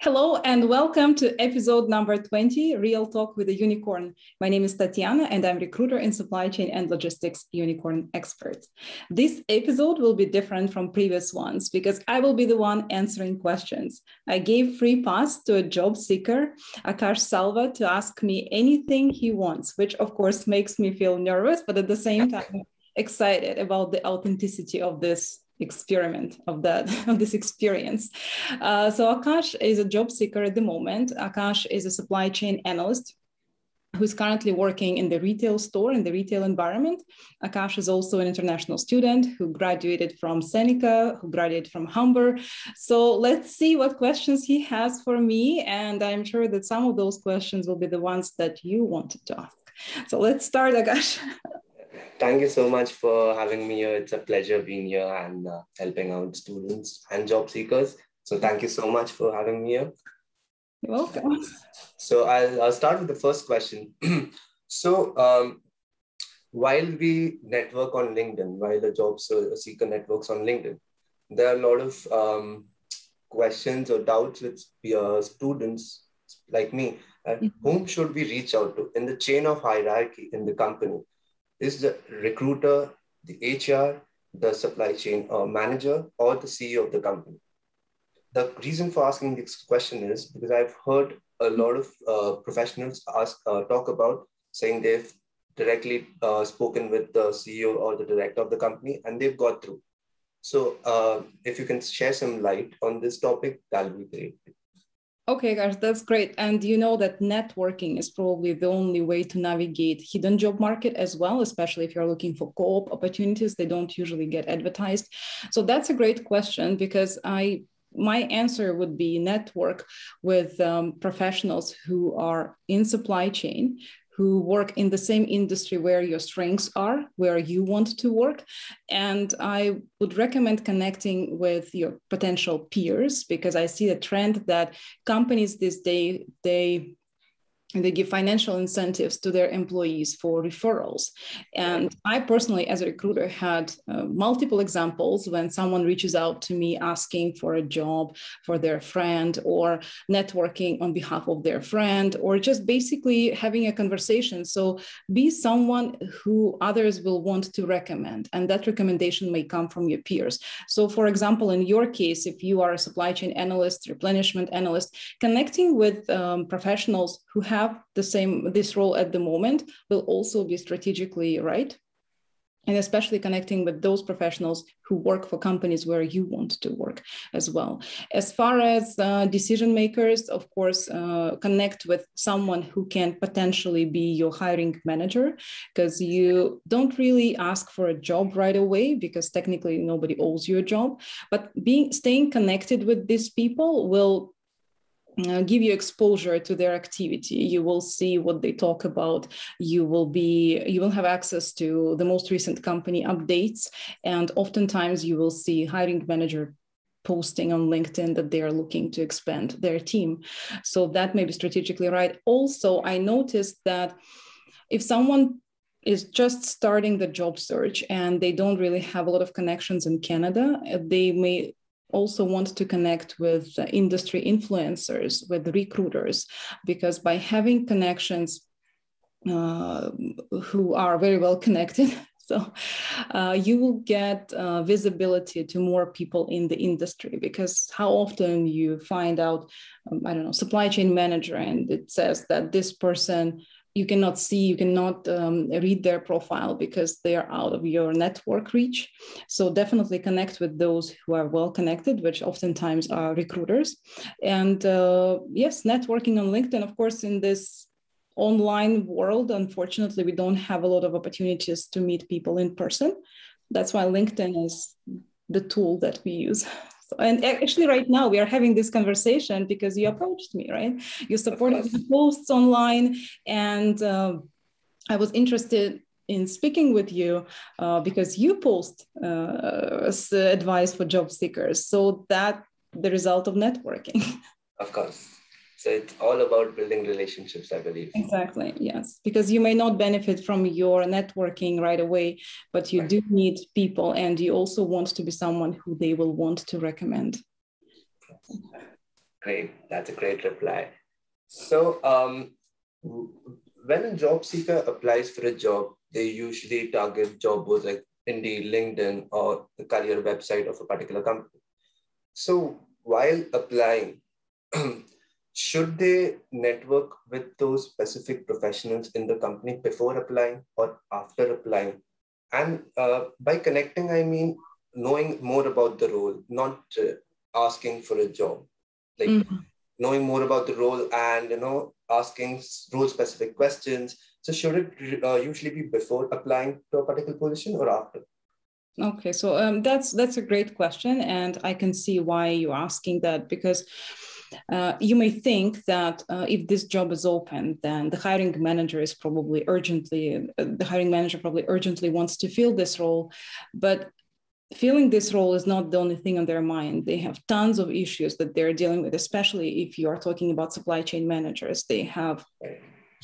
Hello and welcome to episode number 20, Real Talk with a Unicorn. My name is Tatiana and I'm recruiter in supply chain and logistics unicorn expert. This episode will be different from previous ones because I will be the one answering questions. I gave free pass to a job seeker, Aakash Salva, to ask me anything he wants, which of course makes me feel nervous, but at the same time, excited about the authenticity of this experiment of that of this experience. Uh, so Aakash is a job seeker at the moment. Aakash is a supply chain analyst who's currently working in the retail store in the retail environment. Aakash is also an international student who graduated from Seneca, who graduated from Humber. So let's see what questions he has for me. And I'm sure that some of those questions will be the ones that you wanted to ask. So let's start, Aakash. Thank you so much for having me here. It's a pleasure being here and uh, helping out students and job seekers. So thank you so much for having me here. You're welcome. So I'll, I'll start with the first question. so um, while we network on LinkedIn, while the job seeker networks on LinkedIn, there are a lot of um, questions or doubts with uh, students like me. Mm-hmm. Whom should we reach out to in the chain of hierarchy in the company? Is the recruiter, the HR, the supply chain uh, manager, or the CEO of the company? The reason for asking this question is because I've heard a lot of uh, professionals ask uh, talk about saying they've directly uh, spoken with the CEO or the director of the company and they've got through. So uh, if you can share some light on this topic, that'll be great. Okay, guys, that's great. And you know that networking is probably the only way to navigate hidden job market as well, especially if you're looking for co-op opportunities. They don't usually get advertised. So that's a great question because I my answer would be network with um, professionals who are in supply chain who work in the same industry where your strengths are, where you want to work. And I would recommend connecting with your potential peers because I see the trend that companies these days, they they give financial incentives to their employees for referrals. And I personally, as a recruiter, had uh, multiple examples when someone reaches out to me asking for a job for their friend or networking on behalf of their friend or just basically having a conversation. So be someone who others will want to recommend. And that recommendation may come from your peers. So, for example, in your case, if you are a supply chain analyst, replenishment analyst, connecting with um, professionals who have have the same this role at the moment will also be strategically right and especially connecting with those professionals who work for companies where you want to work as well. As far as uh, decision makers, of course, uh, connect with someone who can potentially be your hiring manager because you don't really ask for a job right away because technically nobody owes you a job. But being staying connected with these people will uh, give you exposure to their activity. You will see what they talk about. You will be you will have access to the most recent company updates. And oftentimes you will see hiring manager posting on linkedin that they are looking to expand their team. So that may be strategically right. Also i noticed that if someone is just starting the job search and they don't really have a lot of connections in Canada, they may also want to connect with industry influencers, with recruiters, because by having connections uh, who are very well connected, so uh, you will get uh, visibility to more people in the industry because how often you find out, um, I don't know, supply chain manager, and it says that this person you cannot see, you cannot um, read their profile because they are out of your network reach. So definitely connect with those who are well connected, which oftentimes are recruiters. And uh, yes, networking on LinkedIn, of course, in this online world, unfortunately, we don't have a lot of opportunities to meet people in person. That's why LinkedIn is the tool that we use. So, and actually, right now we are having this conversation because you approached me, right? You supported the posts online, and uh, I was interested in speaking with you uh, because you post uh, advice for job seekers. So that the result of networking. Of course. So it's all about building relationships, I believe. Exactly. Yes. Because you may not benefit from your networking right away, but you right. do need people and you also want to be someone who they will want to recommend. Great. That's a great reply. So, um, when a job seeker applies for a job, they usually target job boards like Indeed, LinkedIn, or the career website of a particular company. So, while applying, should they network with those specific professionals in the company before applying or after applying? And uh, by connecting, I mean knowing more about the role, not uh, asking for a job like mm-hmm. knowing more about the role and you know asking role specific questions so should it uh, usually be before applying to a particular position or after okay so um, that's that's a great question and i can see why you're asking that because uh, you may think that uh, if this job is open, then the hiring manager is probably urgently, uh, the hiring manager probably urgently wants to fill this role. But filling this role is not the only thing on their mind. They have tons of issues that they're dealing with, especially if you are talking about supply chain managers. They have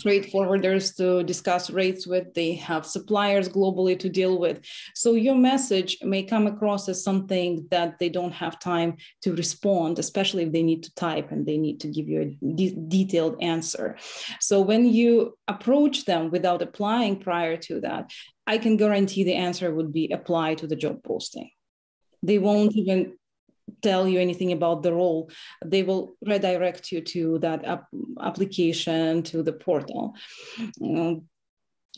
freight forwarders to discuss rates with, they have suppliers globally to deal with. So your message may come across as something that they don't have time to respond, especially if they need to type and they need to give you a de- detailed answer. So when you approach them without applying prior to that, I can guarantee the answer would be apply to the job posting. They won't even tell you anything about the role. They will redirect you to that ap- application, to the portal. Um,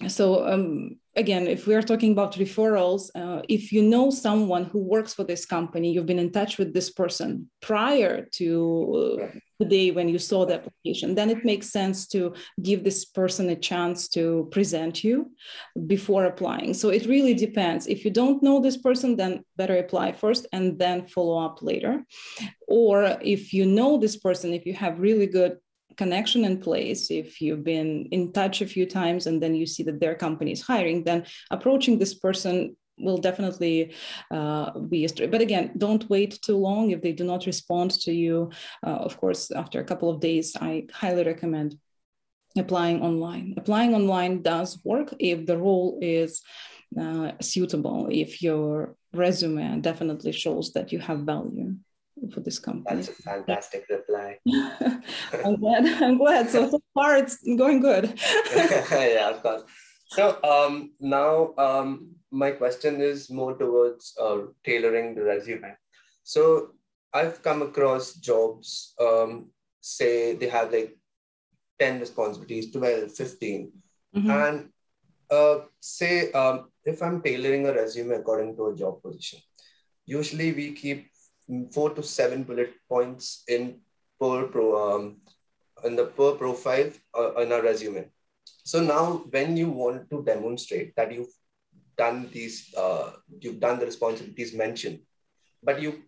so um, again, if we are talking about referrals, uh, if you know someone who works for this company, you've been in touch with this person prior to uh, the day when you saw the application, then it makes sense to give this person a chance to present you before applying. So it really depends. If you don't know this person, then better apply first and then follow up later. Or if you know this person, if you have really good connection in place, if you've been in touch a few times and then you see that their company is hiring, then approaching this person will definitely uh, be a story. But again, don't wait too long. If they do not respond to you, uh, of course, after a couple of days, I highly recommend applying online. Applying online does work if the role is uh, suitable, if your resume definitely shows that you have value for this company. That's a fantastic reply. I'm glad. I'm glad. So, so far, it's going good. yeah, of course. So um, now um, my question is more towards uh, tailoring the resume. So I've come across jobs, um, say they have like 10 responsibilities, 12, 15. Mm-hmm. And uh, say um, if I'm tailoring a resume according to a job position, usually we keep four to seven bullet points in per pro um, in the per profile uh, in a resume. So now, when you want to demonstrate that you've done these, uh, you've done the responsibilities mentioned, but you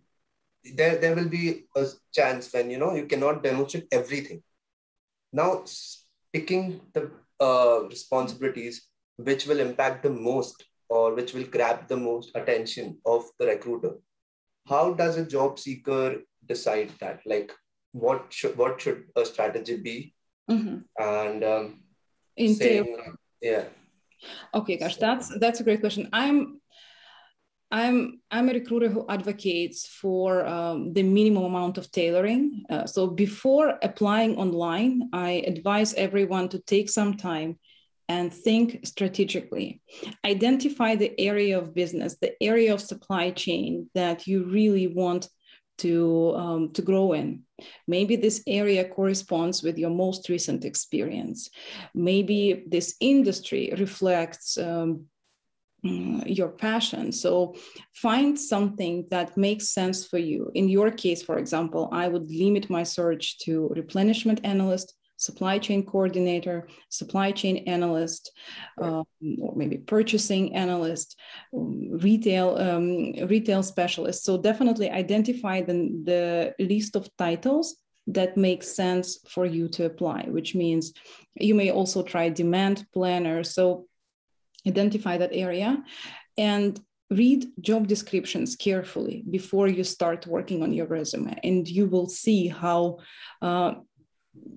there there will be a chance when you know you cannot demonstrate everything. Now, picking the uh, responsibilities which will impact the most or which will grab the most attention of the recruiter how does a job seeker decide that? Like what should what should a strategy be? Mm-hmm. and um, in saying, yeah. Okay gosh that's that's a great question. I'm i'm i'm a recruiter who advocates for um, the minimum amount of tailoring. Uh, so before applying online i advise everyone to take some time and think strategically. Identify the area of business, the area of supply chain that you really want to, um, to grow in. Maybe this area corresponds with your most recent experience. Maybe this industry reflects um, mm, your passion. So find something that makes sense for you. In your case, for example, I would limit my search to replenishment analyst, supply chain coordinator, supply chain analyst, um, or maybe purchasing analyst, um, retail um, retail specialist. So definitely identify the, the list of titles that make sense for you to apply, which means you may also try demand planner. So identify that area and read job descriptions carefully before you start working on your resume and you will see how uh,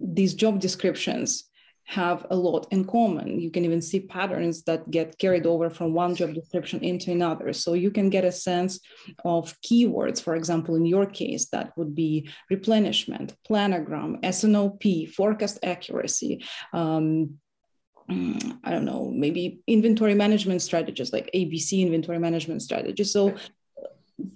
these job descriptions have a lot in common. You can even see patterns that get carried over from one job description into another. So you can get a sense of keywords. For example, in your case, that would be replenishment, planogram, S&OP, forecast accuracy. Um, mm, I don't know, maybe inventory management strategies like ABC inventory management strategy. So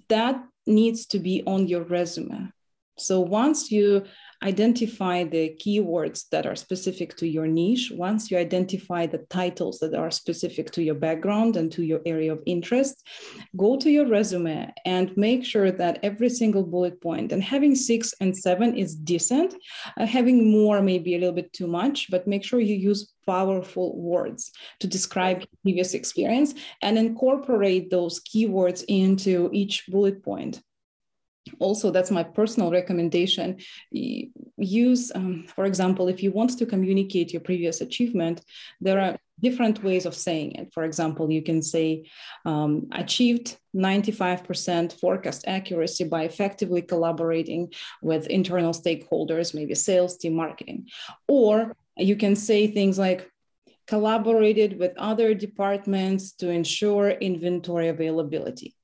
that needs to be on your resume. So once you identify the keywords that are specific to your niche, once you identify the titles that are specific to your background and to your area of interest, go to your resume and make sure that every single bullet point, and having six and seven is decent, uh, having more may be a little bit too much, but make sure you use powerful words to describe previous experience and incorporate those keywords into each bullet point also that's my personal recommendation. Use um, for example if you want to communicate your previous achievement there are different ways of saying it. For example you can say um, achieved 95% forecast accuracy by effectively collaborating with internal stakeholders maybe sales team marketing. Or you can say things like collaborated with other departments to ensure inventory availability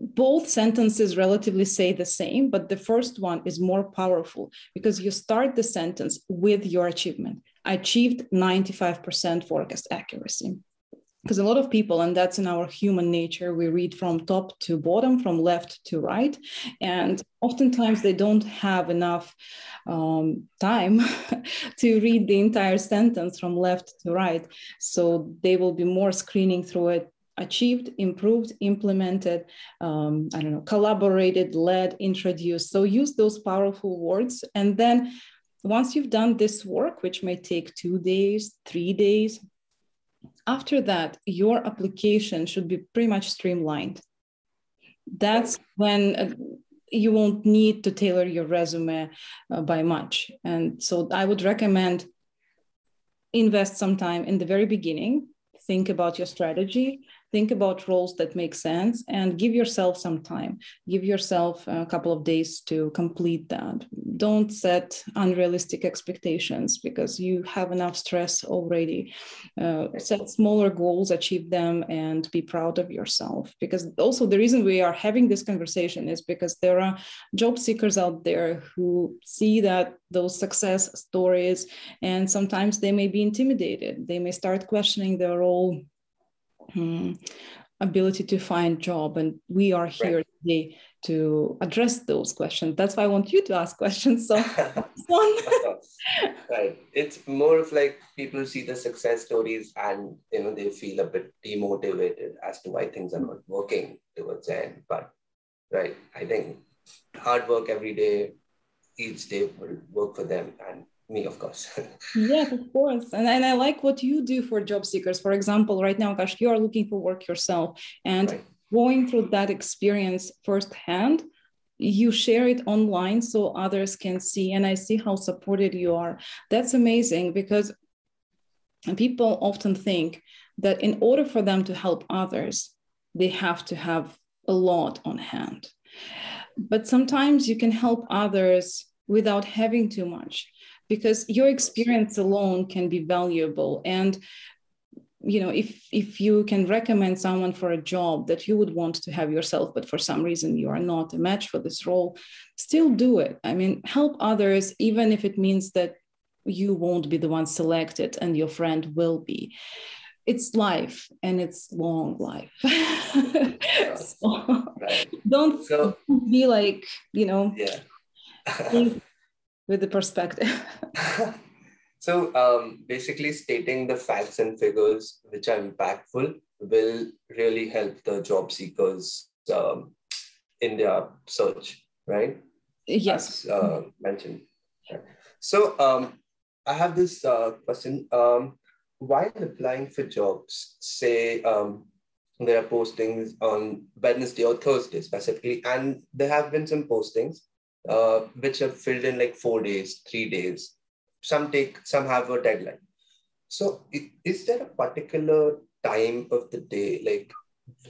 both sentences relatively say the same, but the first one is more powerful because you start the sentence with your achievement. I achieved 95% forecast accuracy. Because a lot of people, and that's in our human nature, we read from top to bottom, from left to right. And oftentimes they don't have enough um, time to read the entire sentence from left to right. So they will be more screening through it achieved, improved, implemented, um, I don't know, collaborated, led, introduced. So use those powerful words. And then once you've done this work, which may take two days, three days, after that, your application should be pretty much streamlined. That's when uh, you won't need to tailor your resume uh, by much. And so I would recommend invest some time in the very beginning, think about your strategy, think about roles that make sense and give yourself some time. Give yourself a couple of days to complete that. Don't set unrealistic expectations because you have enough stress already. Uh, set smaller goals achieve them and be proud of yourself. Because also the reason we are having this conversation is because there are job seekers out there who see that those success stories and sometimes they may be intimidated. They may start questioning their role um, ability to find job and we are here right. today to address those questions. That's why i want you to ask questions. So right. It's more of like people see the success stories and you know they feel a bit demotivated as to why things are not working towards the end. But right i think hard work every day each day will work for them. And me, of course. yes, of course. And, and I like what you do for job seekers. For example, right now, Kash, you are looking for work yourself and right. going through that experience firsthand, you share it online so others can see. And I see how supported you are. That's amazing because people often think that in order for them to help others, they have to have a lot on hand. But sometimes you can help others without having too much because your experience alone can be valuable. And you know if if you can recommend someone for a job that you would want to have yourself but for some reason you are not a match for this role still do it. I mean help others even if it means that you won't be the one selected and your friend will be. It's life and it's long life. So, right. don't so, be like you know yeah with the perspective. so um, basically stating the facts and figures which are impactful will really help the job seekers um, in their search, right? Yes. As, uh, mentioned. So um, I have this uh, question. Um, while applying for jobs, say um, there are postings on Wednesday or Thursday specifically, and there have been some postings uh, which are filled in like four days, three days. Some take, some have a deadline. So, is there a particular time of the day, like,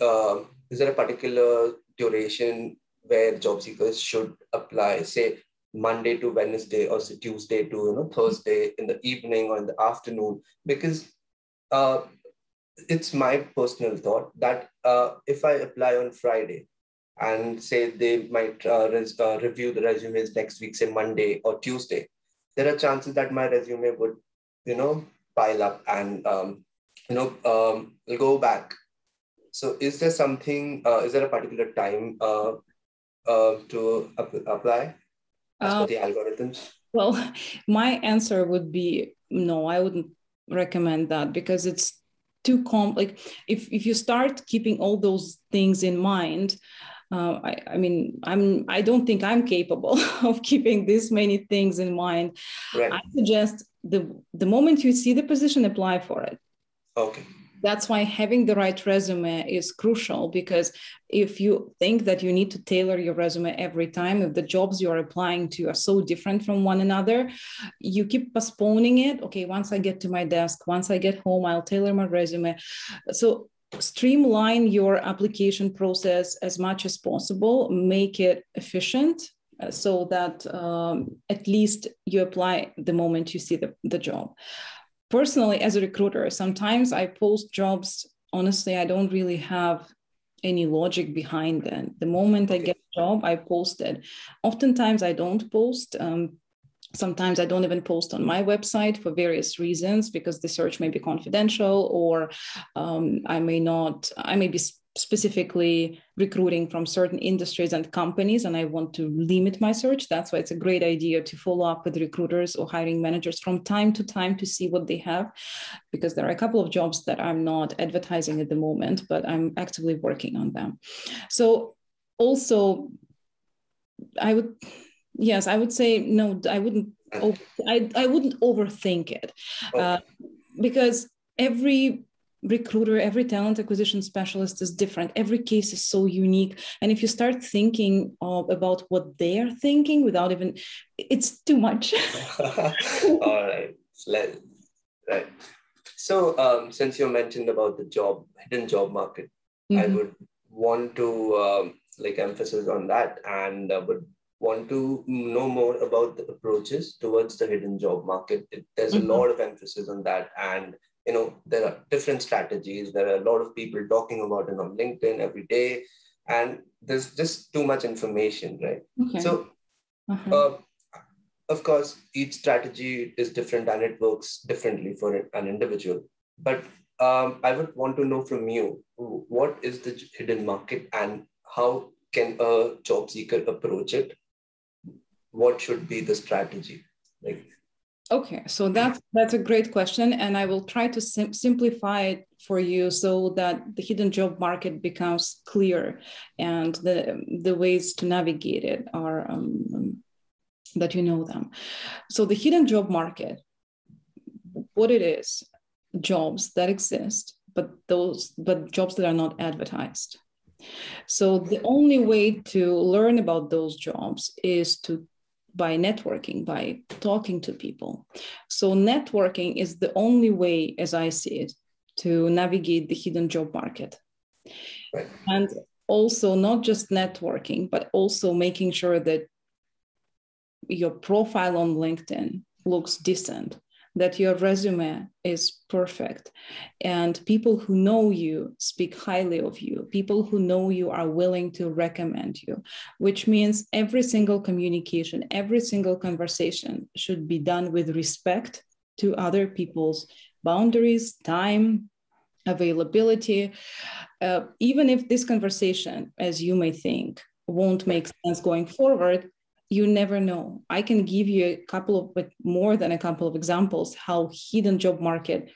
uh, is there a particular duration where job seekers should apply? Say, Monday to Wednesday or so Tuesday to you know Thursday in the evening or in the afternoon because uh, it's my personal thought that uh, if I apply on Friday and say they might uh, res- uh, review the resumes next week, say Monday or Tuesday, there are chances that my resume would, you know, pile up and, um, you know, um, go back. So is there something, uh, is there a particular time uh, uh, to ap- apply as per the algorithms? Well, my answer would be no, I wouldn't recommend that because it's too com like if if you start keeping all those things in mind uh, I, I, mean i'm i don't think i'm capable of keeping this many things in mind. Right. i suggest the the moment you see the position apply for it. Okay. That's why having the right resume is crucial because if you think that you need to tailor your resume every time if the jobs you're applying to are so different from one another you keep postponing it. Okay once i get to my desk once i get home i'll tailor my resume. So streamline your application process as much as possible make it efficient uh, so that um, at least you apply the moment you see the, the job. Personally as a recruiter sometimes i post jobs honestly i don't really have any logic behind it the moment i get a job i post it. Oftentimes i don't post um, sometimes i don't even post on my website for various reasons because the search may be confidential or um, i may not i may be specifically recruiting from certain industries and companies and i want to limit my search. That's why it's a great idea to follow up with recruiters or hiring managers from time to time to see what they have because there are a couple of jobs that i'm not advertising at the moment but i'm actively working on them. So also i would yes i would say no i wouldn't I, I wouldn't overthink it uh, because every recruiter, every talent acquisition specialist is different. Every case is so unique. And if you start thinking of, about what they're thinking without even, it's too much. All right. Right. So, um, since you mentioned about the job, hidden job market, mm-hmm. I would want to um, like emphasis on that and uh, would want to know more about the approaches towards the hidden job market. It, there's mm-hmm. a lot of emphasis on that. And you know there are different strategies there are a lot of people talking about it on linkedin every day and there's just too much information right okay. so uh-huh. uh, of course each strategy is different and it works differently for an individual but um, i would want to know from you what is the hidden market and how can a job seeker approach it what should be the strategy like Okay, so that's that's a great question, and I will try to sim- simplify it for you so that the hidden job market becomes clear, and the the ways to navigate it are um, that you know them. So the hidden job market, what it is, jobs that exist, but those but jobs that are not advertised. So the only way to learn about those jobs is to by networking, by talking to people. So, networking is the only way, as I see it, to navigate the hidden job market. Right. And also, not just networking, but also making sure that your profile on LinkedIn looks decent that your resume is perfect. And people who know you speak highly of you. People who know you are willing to recommend you which means every single communication every single conversation should be done with respect to other people's boundaries time availability. Uh, even if this conversation as you may think won't make sense going forward you never know. I can give you a couple of, but more than a couple of examples how hidden job market,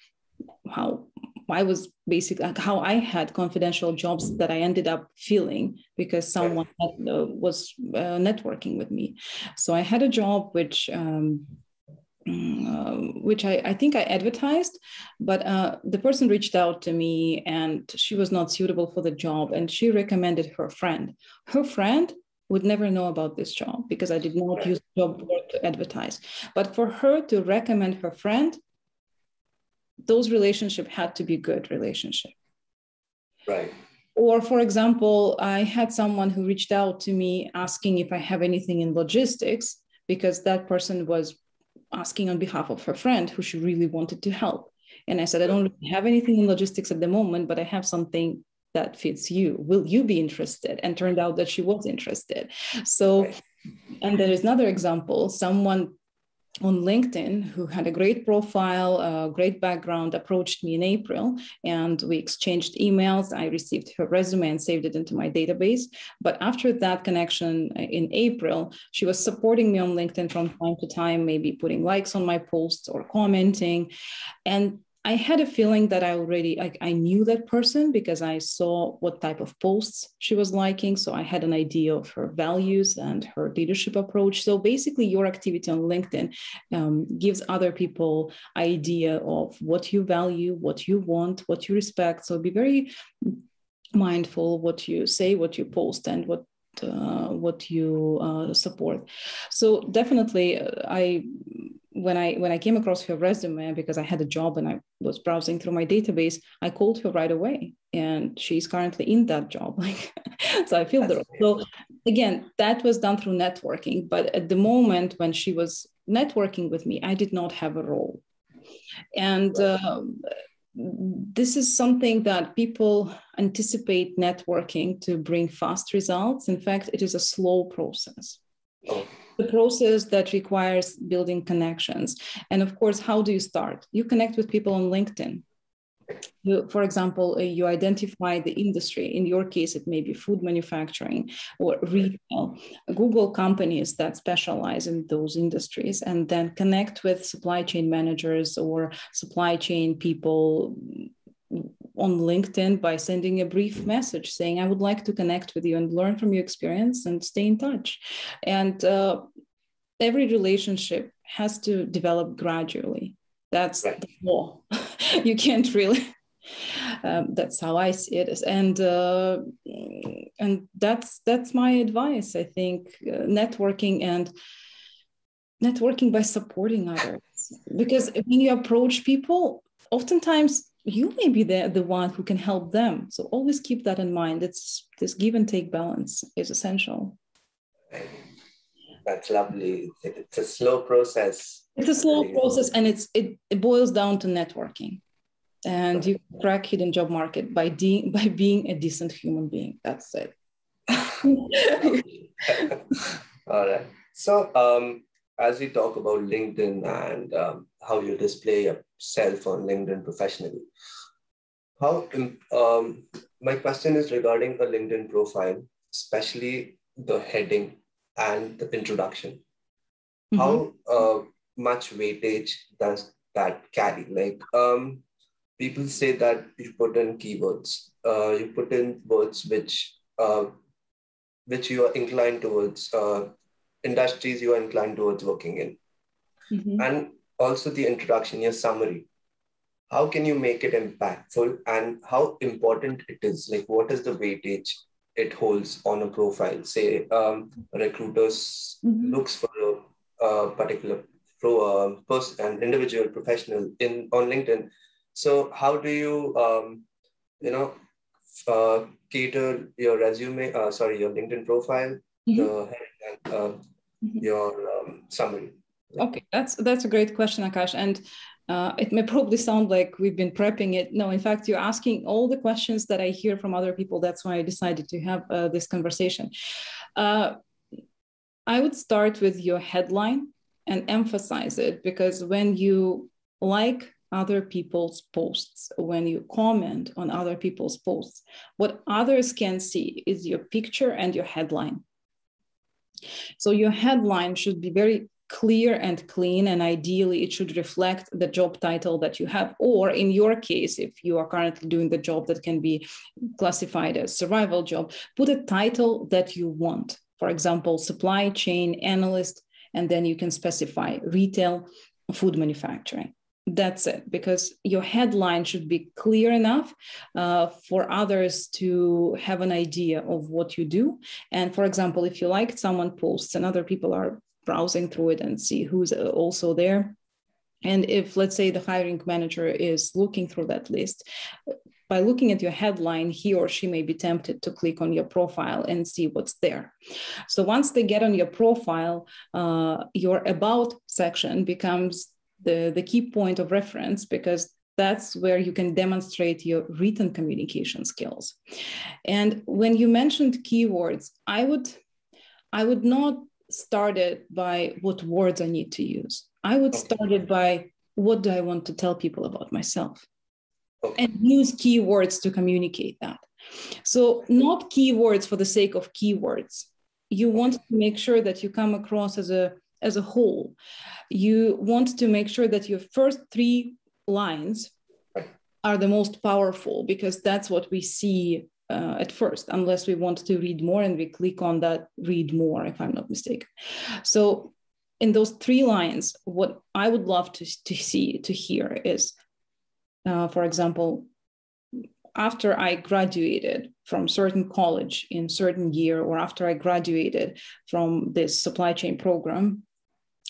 how I was basically how I had confidential jobs that I ended up filling because someone had, uh, was uh, networking with me. So I had a job which. Um, uh, which I, I think I advertised, but uh, the person reached out to me and she was not suitable for the job and she recommended her friend. Her friend would never know about this job because I did not use job board to advertise. But for her to recommend her friend, those relationship had to be good relationship. Right. Or for example, I had someone who reached out to me asking if I have anything in logistics because that person was asking on behalf of her friend who she really wanted to help. And I said, I don't have anything in logistics at the moment, but I have something that fits you. Will you be interested? And turned out that she was interested. So, and there is another example someone on LinkedIn who had a great profile, a great background, approached me in April and we exchanged emails. I received her resume and saved it into my database. But after that connection uh, in April, she was supporting me on LinkedIn from time to time, maybe putting likes on my posts or commenting. And I had a feeling that I already I, I knew that person because I saw what type of posts she was liking. So I had an idea of her values and her leadership approach. So basically, your activity on LinkedIn um, gives other people idea of what you value, what you want, what you respect. So be very mindful what you say, what you post, and what uh, what you uh, support. So definitely, uh, I when I when I came across her resume because I had a job and I was browsing through my database, I called her right away, and she's currently in that job. Like, so I feel the role. so again that was done through networking. But at the moment when she was networking with me, I did not have a role, and. Uh, this is something that people anticipate networking to bring fast results. In fact, it is a slow process. The process that requires building connections. And of course, how do you start? You connect with people on LinkedIn. You, for example, uh, you identify the industry. In your case, it may be food manufacturing or retail. Google companies that specialize in those industries and then connect with supply chain managers or supply chain people on LinkedIn by sending a brief message saying, I would like to connect with you and learn from your experience and stay in touch. And uh, every relationship has to develop gradually. That's right. the law. you can't really. Um, that's how I see it, and uh, and that's that's my advice. I think uh, networking and networking by supporting others, because when you approach people, oftentimes you may be the, the one who can help them. So always keep that in mind. It's this give and take balance is essential. That's lovely. It's a slow process. It's a slow process and it's it, it boils down to networking. And you crack hidden job market by de- by being a decent human being. That's it. All right. So um, as we talk about LinkedIn and um, how you display yourself on LinkedIn professionally, how um, my question is regarding a LinkedIn profile, especially the heading and the introduction. Mm-hmm. How uh, much weightage does that carry? Like um, people say that you put in keywords, uh, you put in words which uh, which you are inclined towards uh, industries you are inclined towards working in. Mm-hmm. And also the introduction, your summary. How can you make it impactful and how important it is? Like, what is the weightage it holds on a profile? Say, um, recruiters mm-hmm. looks for a, a particular pro, uh, person, an individual professional in on LinkedIn. So, how do you, um, you know, uh, cater your resume? Uh, sorry, your LinkedIn profile, mm-hmm. the uh, mm-hmm. your um, summary? Okay, that's that's a great question, Aakash, and uh, it may probably sound like we've been prepping it. No, in fact, you're asking all the questions that I hear from other people. That's why I decided to have uh, this conversation. Uh, I would start with your headline and emphasize it because when you like other people's posts, when you comment on other people's posts, what others can see is your picture and your headline. So your headline should be very clear and clean and ideally it should reflect the job title that you have or in your case if you are currently doing the job that can be classified as survival job put a title that you want. For example supply chain analyst and then you can specify retail food manufacturing. That's it because your headline should be clear enough uh, for others to have an idea of what you do. And for example if you liked someone posts and other people are browsing through it and see who's uh, also there And if, let's say, the hiring manager is looking through that list, by looking at your headline, he or she may be tempted to click on your profile and see what's there. So once they get on your profile, uh, your About section becomes the, the key point of reference because that's where you can demonstrate your written communication skills. And when you mentioned keywords, I would I would not start it by what words I need to use. I would start it by what do I want to tell people about myself? And use keywords to communicate that. So, not keywords for the sake of keywords. You want to make sure that you come across as a as a whole. You want to make sure that your first three lines are the most powerful because that's what we see uh, at first, unless we want to read more and we click on that read more, if I'm not mistaken. So, in those three lines, what I would love to, to see, to hear is, uh, for example, after I graduated from certain college in certain year, or after I graduated from this supply chain program,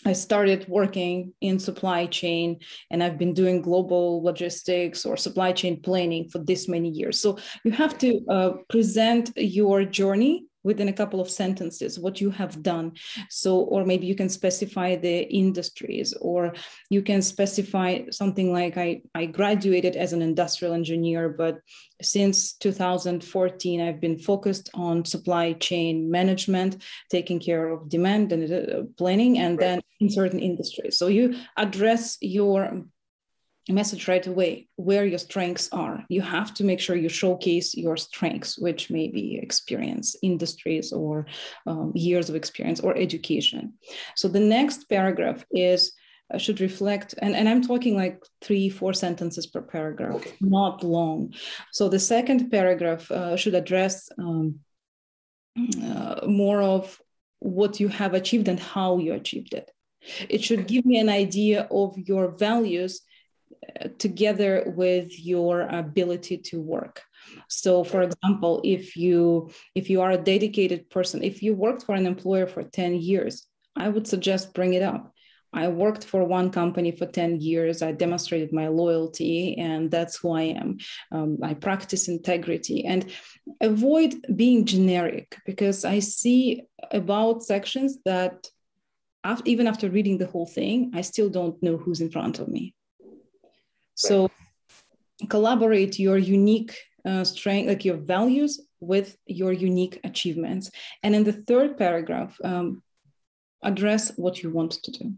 I started working in supply chain and I've been doing global logistics or supply chain planning for this many years. So you have to uh, present your journey within a couple of sentences what you have done. So or maybe you can specify the industries or you can specify something like i i graduated as an industrial engineer but since 2014 i've been focused on supply chain management taking care of demand and uh, planning and then in certain industries. So you address your message right away where your strengths are. You have to make sure you showcase your strengths, which may be experience, industries, or um, years of experience, or education. So the next paragraph is uh, should reflect, and, and I'm talking like three, four sentences per paragraph, okay. not long. So the second paragraph uh, should address um, uh, more of what you have achieved and how you achieved it. It should give me an idea of your values together with your ability to work. So for example if you if you are a dedicated person if you worked for an employer for 10 years i would suggest bring it up. I worked for one company for 10 years. I demonstrated my loyalty and that's who i am. Um, i practice integrity and avoid being generic because i see about sections that after, even after reading the whole thing i still don't know who's in front of me so collaborate your unique uh, strength, like your values with your unique achievements. And in the third paragraph, um, address what you want to do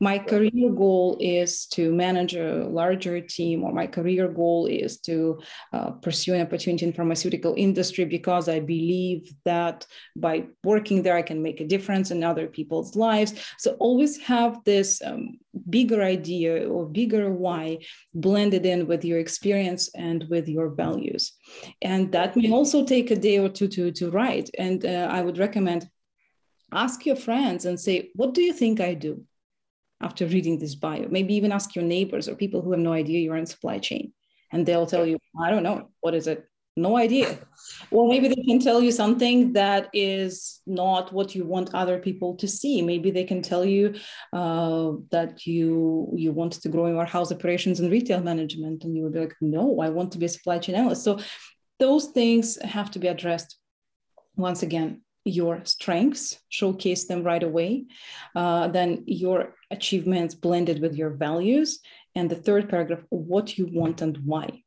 my career goal is to manage a larger team or my career goal is to uh, pursue an opportunity in pharmaceutical industry because i believe that by working there i can make a difference in other people's lives. So always have this um, bigger idea or bigger why blended in with your experience and with your values. And that may also take a day or two to, to write. And uh, i would recommend ask your friends and say what do you think i do after reading this bio. Maybe even ask your neighbors or people who have no idea you're in supply chain. And they'll tell you, I don't know, what is it? No idea. Or maybe they can tell you something that is not what you want other people to see. Maybe they can tell you uh, that you you want to grow in warehouse operations and retail management, and you would be like, no, I want to be a supply chain analyst. So those things have to be addressed once again your strengths, showcase them right away, uh, then your achievements blended with your values, and the third paragraph, what you want and why.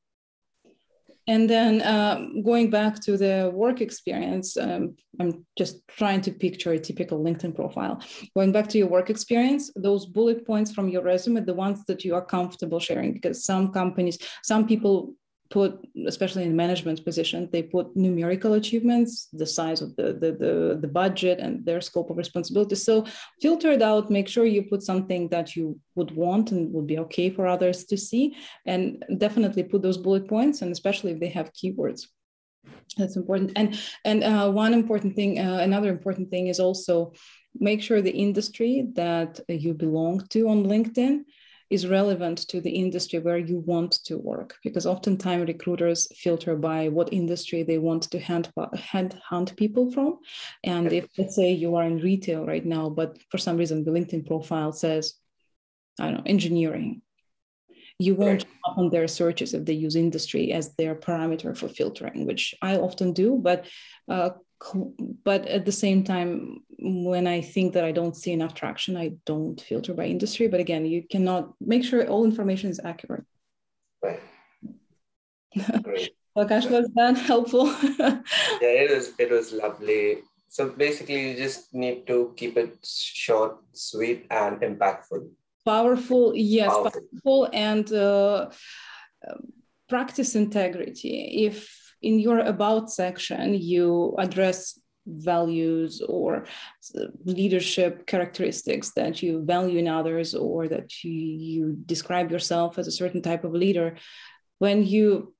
And then um, going back to the work experience, um, I'm just trying to picture a typical LinkedIn profile. Going back to your work experience, those bullet points from your resume, the ones that you are comfortable sharing, because some companies, some people put, especially in management position, they put numerical achievements, the size of the, the, the, the, budget and their scope of responsibility. So filter it out, make sure you put something that you would want and would be okay for others to see. And definitely put those bullet points, and especially if they have keywords. That's important. And, and uh, one important thing, uh, another important thing is also make sure the industry that you belong to on LinkedIn is relevant to the industry where you want to work because oftentimes recruiters filter by what industry they want to hand, hand hunt people from and if let's say you are in retail right now but for some reason the linkedin profile says I don't know, engineering. You won't right. up on their searches if they use industry as their parameter for filtering, which I often do. But uh, but at the same time, when I think that I don't see enough traction, I don't filter by industry. But again, you cannot make sure all information is accurate. Right. Great. Aakash, was that helpful? yeah, it was. It was lovely. So basically, you just need to keep it short, sweet, and impactful. Powerful, yes, powerful, powerful and uh, practice integrity. If in your about section you address values or leadership characteristics that you value in others or that you, you describe yourself as a certain type of leader when you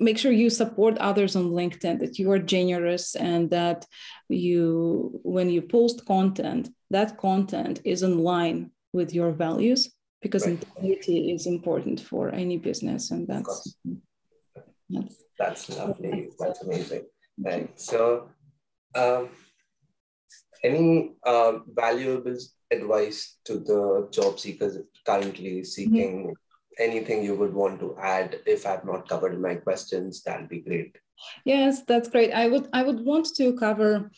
make sure you support others on linkedin that you are generous and that you when you post content that content is in line with your values because right. integrity is important for any business and that's that's, that's lovely that's amazing right so um, any uh, valuable advice to the job seekers currently seeking mm-hmm anything you would want to add if I've not covered my questions, that'd be great. Yes, that's great. I would I would want to cover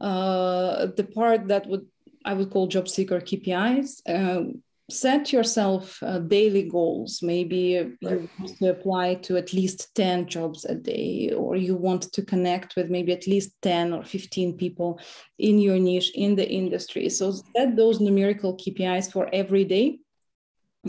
uh, the part that would I would call job seeker KPIs. Um, set yourself uh, daily goals. Maybe right. you want to apply to at least 10 jobs a day, or you want to connect with maybe at least 10 or 15 people in your niche in the industry. So set those numerical KPIs for every day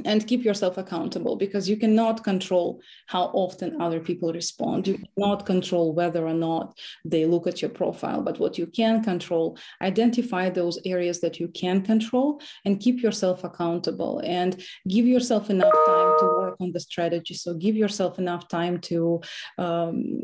and keep yourself accountable because you cannot control how often other people respond. You cannot control whether or not they look at your profile but what you can control identify those areas that you can control and keep yourself accountable and give yourself enough time to work on the strategy. So give yourself enough time to um,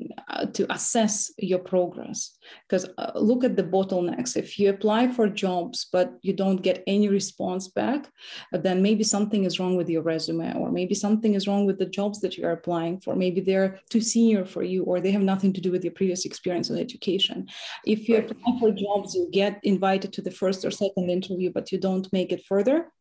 to assess your progress because uh, look at the bottlenecks. If you apply for jobs but you don't get any response back then maybe something is wrong with your resume or maybe something is wrong with the jobs that you're applying for. Maybe they're too senior for you or they have nothing to do with your previous experience in education. If you apply for jobs you get invited to the first or second interview but you don't make it further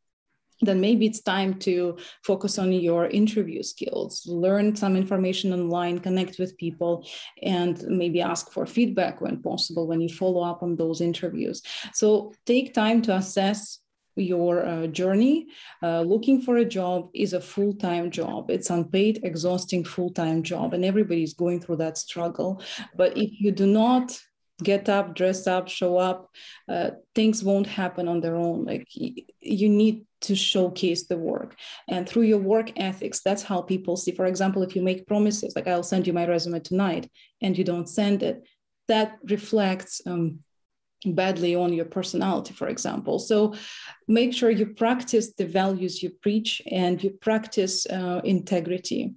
then maybe it's time to focus on your interview skills, learn some information online, connect with people, and maybe ask for feedback when possible when you follow up on those interviews. So take time to assess your uh, journey, uh, looking for a job is a full time job. It's unpaid, exhausting full time job, and everybody's going through that struggle. But if you do not get up, dress up, show up, uh, things won't happen on their own. Like you need to showcase the work and through your work ethics that's how people see for example if you make promises like i'll send you my resume tonight and you don't send it that reflects um, badly on your personality, for example. So make sure you practice the values you preach and you practice uh, integrity.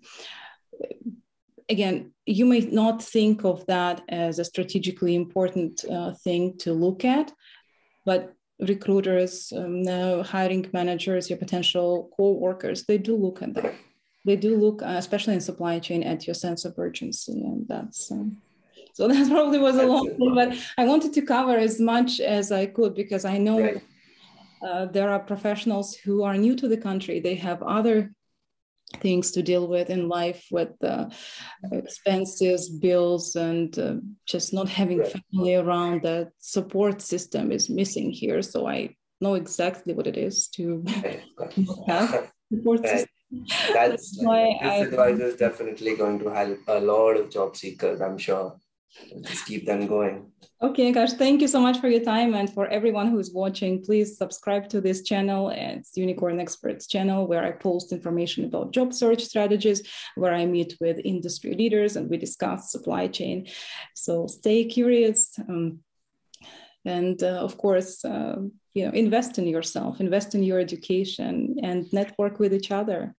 Again, you may not think of that as a strategically important uh, thing to look at, but recruiters, um, hiring managers, your potential co-workers, they do look at that. They do look, uh, especially in supply chain, at your sense of urgency, and that's. Um, so that probably was a long thing, but I wanted to cover as much as I could because I know right. uh, there are professionals who are new to the country. They have other things to deal with in life with uh, expenses bills and uh, just not having right. family around that support system is missing here so i know exactly what it is to have support system that's, that's why this I, advice is definitely going to help a lot of job seekers i'm sure just keep them going. Okay, Aakash, thank you so much for your time. And for everyone who's watching, please subscribe to this channel. It's Unicorn Experts channel where I post information about job search strategies, where I meet with industry leaders and we discuss supply chain. So stay curious. Um, and uh, of course, uh, you know, invest in yourself, invest in your education and network with each other.